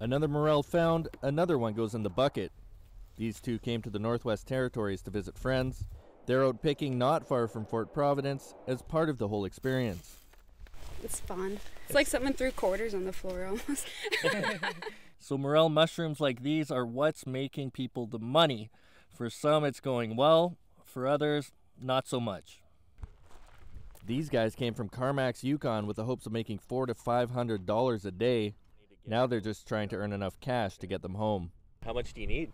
Another morel found, another one goes in the bucket. These two came to the Northwest Territories to visit friends. They're out picking not far from Fort Providence as part of the whole experience. It's fun. It's like someone threw quarters on the floor almost. So morel mushrooms like these are what's making people the money. For some it's going well, for others not so much. These guys came from Carmacks, Yukon with the hopes of making four to five hundred dollars a day. Now they're just trying to earn enough cash to get them home. How much do you need?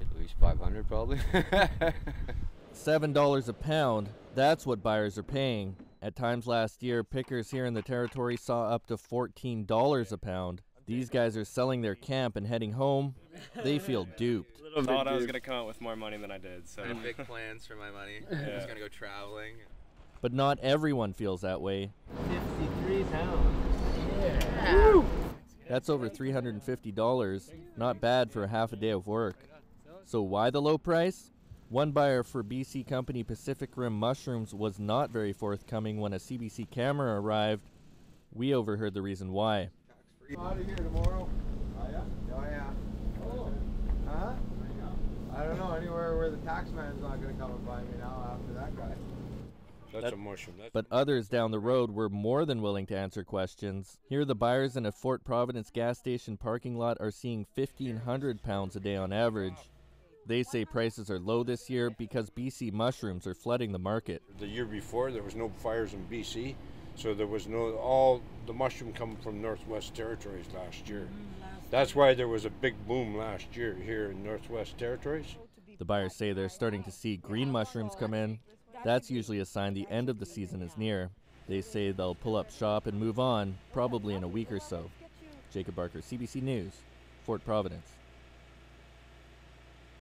At least 500 probably. Seven dollars a pound, that's what buyers are paying. At times last year, pickers here in the territory saw up to fourteen dollars a pound. These guys are selling their camp and heading home. They feel duped. thought I was gonna come out with more money than I did. So I had big plans for my money. I Yeah. was gonna go traveling. But not everyone feels that way. 53 pounds. That's over $350. Not bad for a half a day of work. So why the low price? One buyer for BC company Pacific Rim Mushrooms was not very forthcoming when a CBC camera arrived. We overheard the reason why. Out of here tomorrow. Oh yeah? Oh yeah. Oh. Huh? I don't know, anywhere where the tax man's not gonna come and find me now after that guy. That's a mushroom. That's But others down the road were more than willing to answer questions. Here, the buyers in a Fort Providence gas station parking lot are seeing 1,500 pounds a day on average. They say prices are low this year because BC mushrooms are flooding the market. the year before there was no fires in BC, so there was no all the mushroom come from Northwest Territories last year. Mm, That's why there was a big boom last year here in Northwest Territories. The buyers say they're starting to see green mushrooms come in. That's usually a sign the end of the season is near. They say they'll pull up shop and move on, probably in a week or so. Jacob Barker, CBC News, Fort Providence.